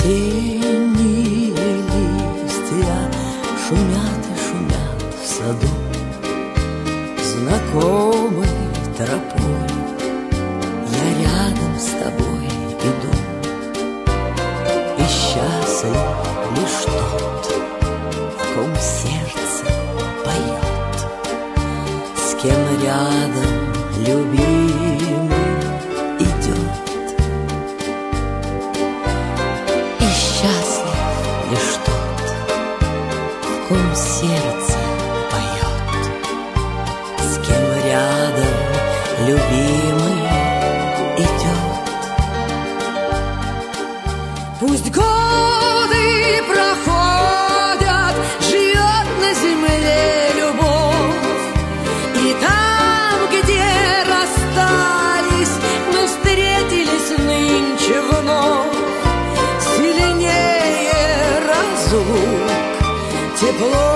Осенние листья шумят и шумят в саду. Знакомой тропой я рядом с тобой иду. И счастлив лишь тот, в ком сердце поет. С кем рядом любимый ком сердце поет С кем рядом любимый идет Пусть годы проходят, живет на земле любовь. И там, где расстались, мы встретились нынче вновь. Сильнее разлук, tip.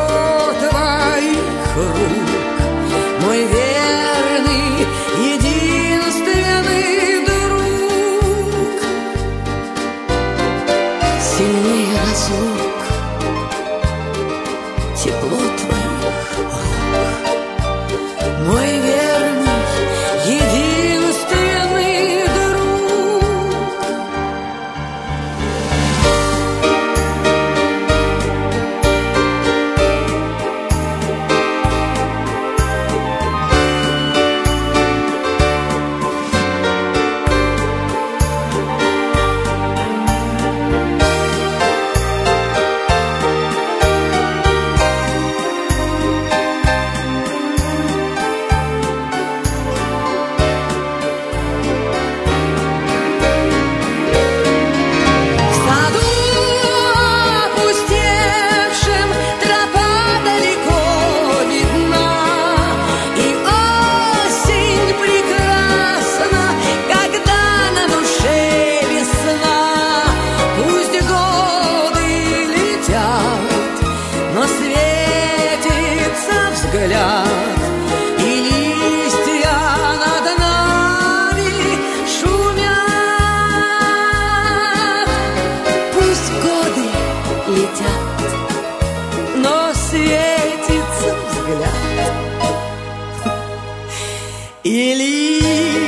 夜里。